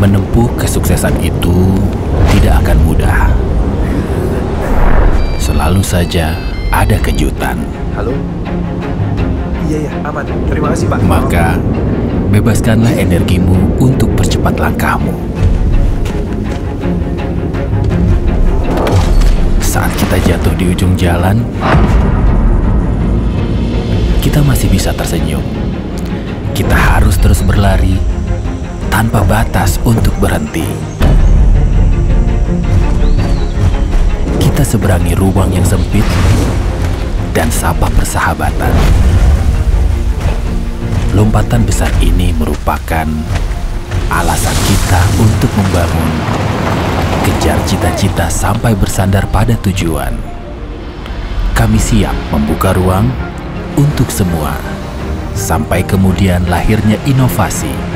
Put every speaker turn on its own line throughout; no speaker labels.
Menempuh kesuksesan itu tidak akan mudah. Selalu saja ada kejutan.
Halo? Iya ya, aman. Terima kasih Pak.
Maka, bebaskanlah energimu untuk percepat langkahmu. Saat kita jatuh di ujung jalan, kita masih bisa tersenyum. Kita harus terus berlari tanpa batas untuk berhenti. Kita seberangi ruang yang sempit dan sapa persahabatan. Lompatan besar ini merupakan alasan kita untuk membangun, kejar cita-cita sampai bersandar pada tujuan. Kami siap membuka ruang untuk semua, sampai kemudian lahirnya inovasi.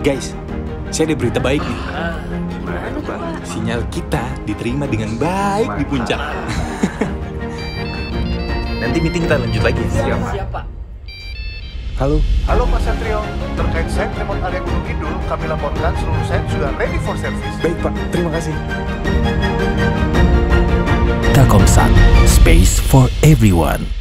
Guys, saya ada berita baik nih. Sinyal kita diterima dengan baik di puncak.
Nanti meeting kita lanjut lagi. Siap, Pak.
Halo.
Halo Pak Satrio, terkait set remote area Gunung Kidul, kami laporkan seluruh set sudah ready for service.
Baik Pak, terima kasih.
Telkomsat, space for everyone.